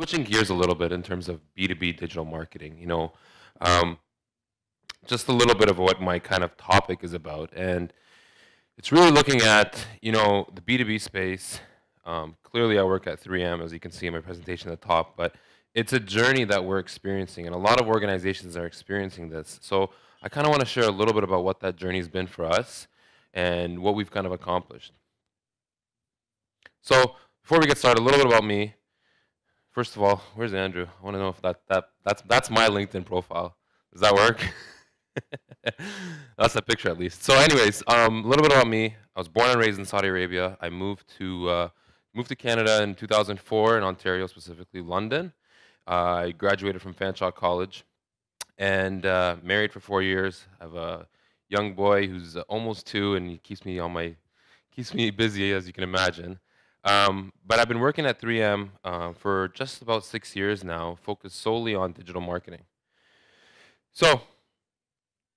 switching gears a little bit in terms of B2B digital marketing, you know, um, just a little bit of what my kind of topic is about. And it's really looking at, you know, the B2B space. Um, clearly, I work at 3M, as you can see in my presentation at the top, but it's a journey that we're experiencing, and a lot of organizations are experiencing this. So I kind of want to share a little bit about what that journey has been for us and what we've kind of accomplished. So before we get started, a little bit about me. First of all, where's Andrew? I want to know if that, that that's that's my LinkedIn profile. Does that work? that's a picture at least. So, anyways, um, a little bit about me. I was born and raised in Saudi Arabia. I moved to uh, moved to Canada in 2004 in Ontario, specifically London. Uh, I graduated from Fanshawe College and uh, married for four years. I have a young boy who's almost two, and he keeps me on my keeps me busy, as you can imagine. Um, but I've been working at 3M uh, for just about six years now, focused solely on digital marketing. So,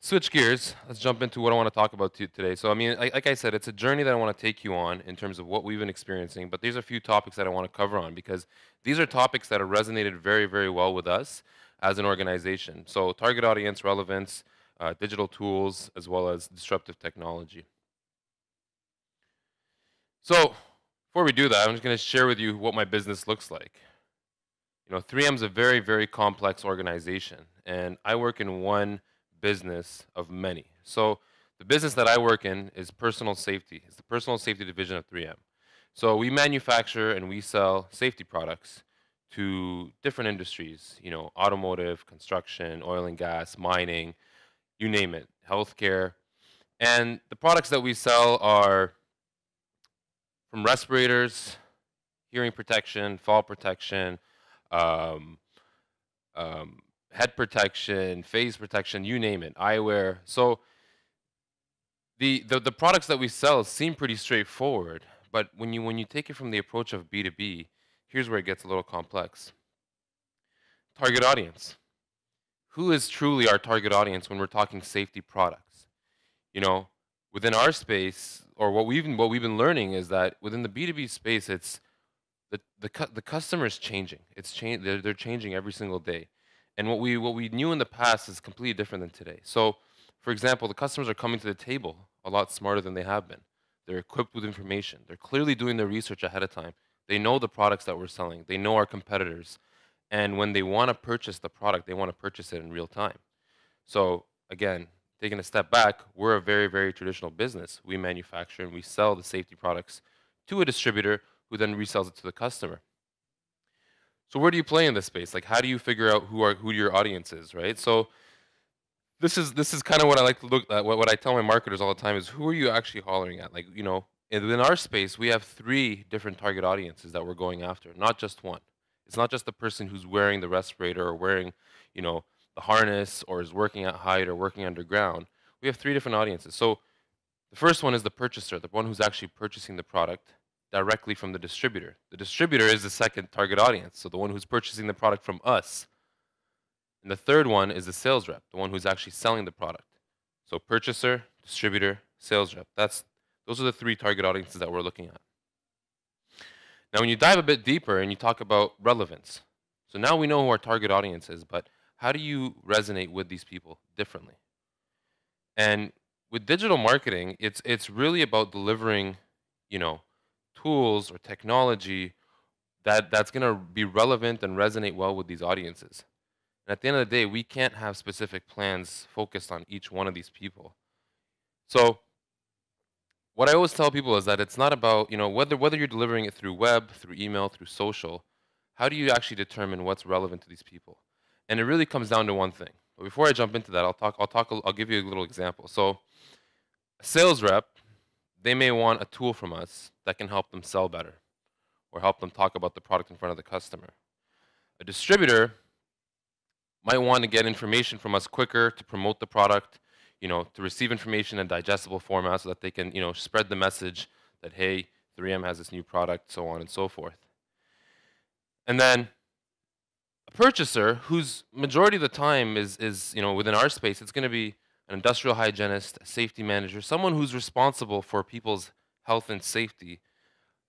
switch gears. Let's jump into what I want to talk about today. So, I mean, like I said, it's a journey that I want to take you on in terms of what we've been experiencing. But these are a few topics that I want to cover on because these are topics that have resonated very, very well with us as an organization. So, target audience relevance, uh, digital tools, as well as disruptive technology. So, before we do that, I'm just going to share with you what my business looks like. You know, 3M is a very, very complex organization, and I work in one business of many. So the business that I work in is personal safety. It's the personal safety division of 3M. So we manufacture and we sell safety products to different industries, you know, automotive, construction, oil and gas, mining, you name it, healthcare. And the products that we sell are from respirators, hearing protection, fall protection, um, um, head protection, face protection, you name it, eyewear. So the, the, the products that we sell seem pretty straightforward, but when you, when you take it from the approach of B2B, here's where it gets a little complex. Target audience. Who is truly our target audience when we're talking safety products? You know, within our space, or what we've what we've been learning is that within the B2B space, it's the the the customer is changing. It's change they're, they're changing every single day, and what we what we knew in the past is completely different than today. So, for example, the customers are coming to the table a lot smarter than they have been. They're equipped with information. They're clearly doing their research ahead of time. They know the products that we're selling. They know our competitors, and when they want to purchase the product, they want to purchase it in real time. So again, taking a step back, we're a very, very traditional business. We manufacture and we sell the safety products to a distributor who then resells it to the customer. So where do you play in this space? Like, how do you figure out who are who your audience is, right? So this is this is kind of what I like to look at. What, what I tell my marketers all the time is, who are you actually hollering at? Like, you know, in our space, we have three different target audiences that we're going after, not just one. It's not just the person who's wearing the respirator or wearing, you know, the harness or is working at height or working underground. We have three different audiences. So the first one is the purchaser, the one who's actually purchasing the product directly from the distributor. The distributor is the second target audience, so the one who's purchasing the product from us. And the third one is the sales rep, the one who's actually selling the product. So purchaser, distributor, sales rep. That's those are the three target audiences that we're looking at. Now when you dive a bit deeper and you talk about relevance. So now we know who our target audience is, but how do you resonate with these people differently? And with digital marketing, it's it's really about delivering, you know, tools or technology that that's going to be relevant and resonate well with these audiences. And at the end of the day, we can't have specific plans focused on each one of these people. So what I always tell people is that it's not about, you know, whether whether you're delivering it through web, through email, through social, how do you actually determine what's relevant to these people? And it really comes down to one thing. But before I jump into that, I'll talk. I'll talk. I'll give you a little example. So, a sales rep, they may want a tool from us that can help them sell better, or help them talk about the product in front of the customer. A distributor might want to get information from us quicker to promote the product, you know, to receive information in digestible format so that they can, you know, spread the message that hey, 3M has this new product, so on and so forth. And then purchaser whose majority of the time is, is you know, within our space, it's going to be an industrial hygienist, a safety manager, someone who's responsible for people's health and safety.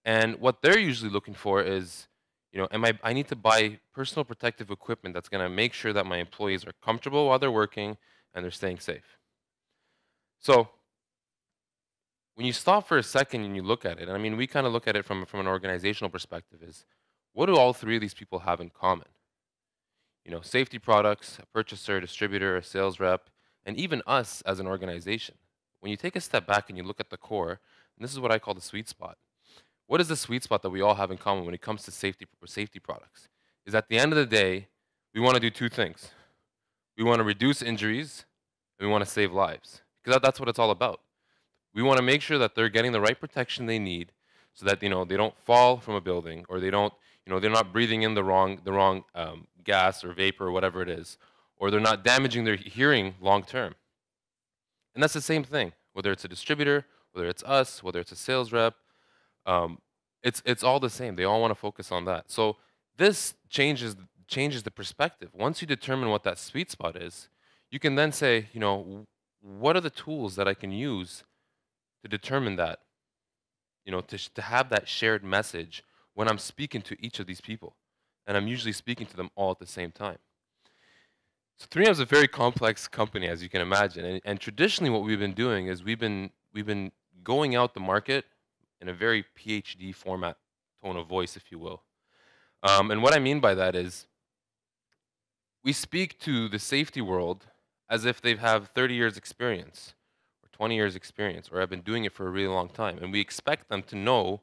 And what they're usually looking for is, You know, am I, I need to buy personal protective equipment that's going to make sure that my employees are comfortable while they're working and they're staying safe. So when you stop for a second and you look at it, I mean, we kind of look at it from, from an organizational perspective is what do all three of these people have in common? You know, safety products, a purchaser, distributor, a sales rep, and even us as an organization. When you take a step back and you look at the core, and this is what I call the sweet spot. What is the sweet spot that we all have in common when it comes to safety, safety products? Is at the end of the day, we want to do two things. We want to reduce injuries, and we want to save lives. Because that, that's what it's all about. We want to make sure that they're getting the right protection they need so that you know they don't fall from a building or they don't you know they're not breathing in the wrong the wrong um, gas or vapor or whatever it is or they're not damaging their hearing long term. And that's the same thing, whether it's a distributor, whether it's us, whether it's a sales rep, um, it's it's all the same. They all want to focus on that. So this changes changes the perspective. Once you determine what that sweet spot is, you can then say, you know, what are the tools that I can use to determine that? You know, to to have that shared message when I'm speaking to each of these people, and I'm usually speaking to them all at the same time. So 3M is a very complex company, as you can imagine. And, and, traditionally, what we've been doing is we've been we've been going out the market in a very PhD format, tone of voice, if you will. Um, and what I mean by that is, we speak to the safety world as if they have 30 years experience, or 20 years experience, or have been doing it for a really long time, and we expect them to know,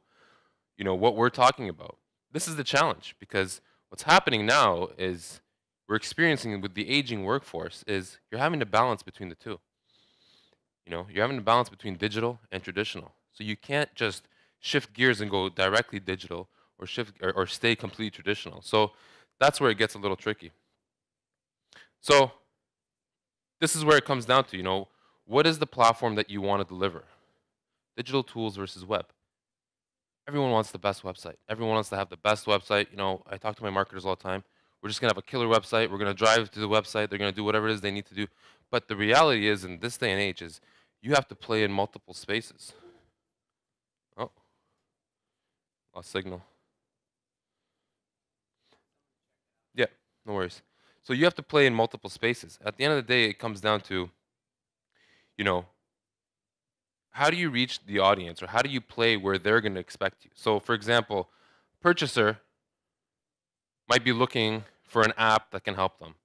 you know, what we're talking about. This is the challenge because what's happening now is we're experiencing with the aging workforce is you're having to balance between the two. You know, you're having to balance between digital and traditional. So you can't just shift gears and go directly digital or shift or, or stay completely traditional. So that's where it gets a little tricky. So this is where it comes down to, you know, what is the platform that you want to deliver? Digital tools versus web. Everyone wants the best website. Everyone wants to have the best website. You know, I talk to my marketers all the time. We're just going to have a killer website. We're to drive to the website. They're to do whatever it is they need to do. But the reality is, in this day and age, is you have to play in multiple spaces. Oh, lost signal. Yeah, no worries. So you have to play in multiple spaces. At the end of the day, it comes down to, you know, how do you reach the audience or how do you play where they're going to expect you? So, for example, purchaser might be looking for an app that can help them.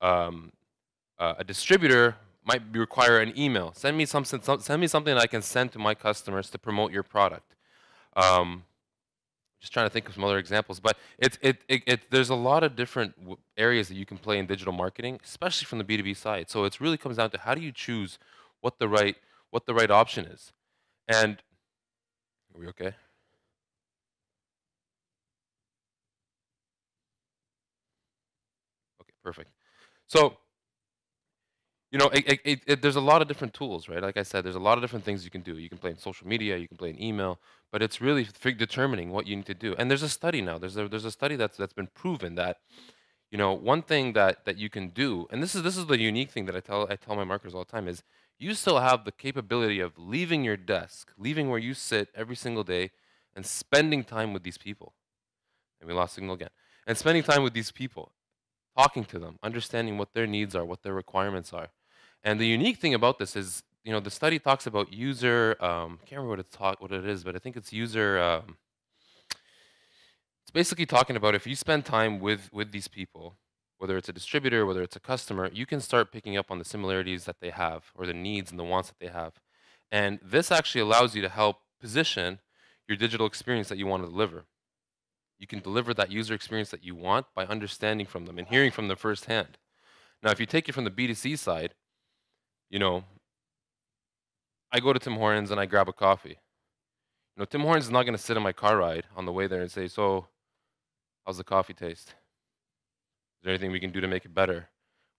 Um, uh, a distributor might require an email. Send me something. Send me something that I can send to my customers to promote your product. Um, just trying to think of some other examples, but it, it, it, it there's a lot of different areas that you can play in digital marketing, especially from the B2B side. So it really comes down to how do you choose what the right what the right option is. And are we okay? Okay, perfect. So, you know, it, it, it, there's a lot of different tools, right? Like I said, there's a lot of different things you can do. You can play in social media, you can play in email, but it's really determining what you need to do. And there's a study now. There's a, there's a study that's that's been proven that, you know, one thing that that you can do, and this is this is the unique thing that I tell I tell my marketers all the time is you still have the capability of leaving your desk, leaving where you sit every single day, and spending time with these people. And we lost signal again. And spending time with these people talking to them, understanding what their needs are, what their requirements are. And the unique thing about this is, you know, the study talks about user. Um, I can't remember what it's talk, what it is, but I think it's user. Um, it's basically talking about if you spend time with with these people, whether it's a distributor, whether it's a customer, you can start picking up on the similarities that they have or the needs and the wants that they have. And this actually allows you to help position your digital experience that you want to deliver. You can deliver that user experience that you want by understanding from them and hearing from them firsthand. Now, if you take it from the B2C side, you know, I go to Tim Hortons and I grab a coffee. You know, Tim Hortons is not going to sit in my car ride on the way there and say, "So, how's the coffee taste? Is there anything we can do to make it better?"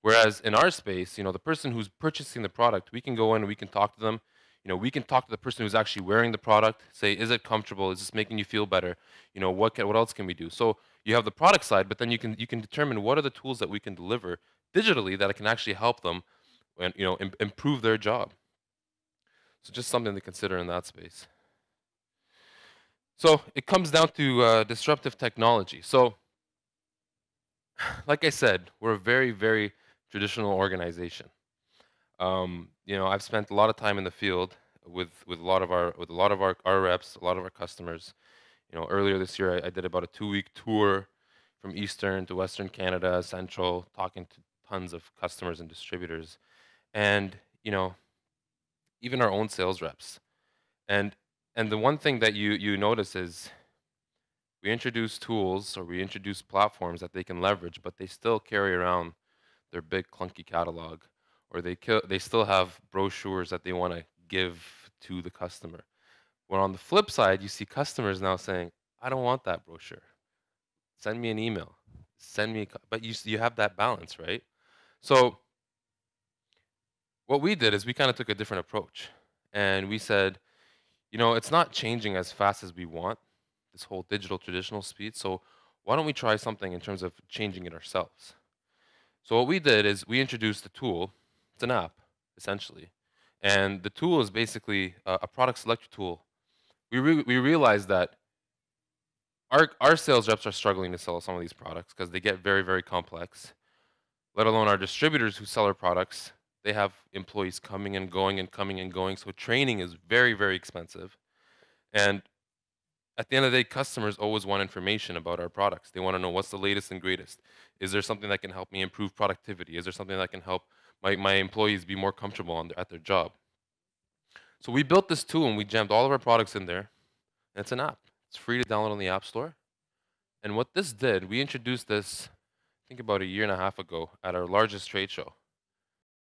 Whereas in our space, you know, the person who's purchasing the product, we can go in and we can talk to them you know, we can talk to the person who's actually wearing the product, say, is it comfortable? Is this making you feel better? You know, what, can, what else can we do? So you have the product side, but then you can, you can determine what are the tools that we can deliver digitally that can actually help them and, you know, Im improve their job. So just something to consider in that space. So it comes down to uh, disruptive technology. So, like I said, we're a very, very traditional organization. Um, you know, I've spent a lot of time in the field with with a lot of our with a lot of our, our reps, a lot of our customers. You know, earlier this year, I, I did about a two-week tour from Eastern to Western Canada, Central, talking to tons of customers and distributors, and you know, even our own sales reps. And and the one thing that you you notice is we introduce tools or we introduce platforms that they can leverage, but they still carry around their big clunky catalog, or they they still have brochures that they want to give to the customer. Where on the flip side, you see customers now saying, "I don't want that brochure. Send me an email. Send me." But you you have that balance, right? So what we did is we kind of took a different approach, and we said, you know, it's not changing as fast as we want this whole digital traditional speed. So why don't we try something in terms of changing it ourselves? So what we did is we introduced a tool. It's an app, essentially. And the tool is basically a, a product selector tool. We, re- we realized that our, our sales reps are struggling to sell some of these products because they get very, very complex, let alone our distributors who sell our products. They have employees coming and going and coming and going. So training is very, very expensive. And at the end of the day, customers always want information about our products. They want to know what's the latest and greatest. Is there something that can help me improve productivity? Is there something that can help my, my employees be more comfortable their, at their job? So we built this tool and we jammed all of our products in there. And it's an app. It's free to download on the App Store. And what this did, we introduced this, I think about a year and a half ago, at our largest trade show.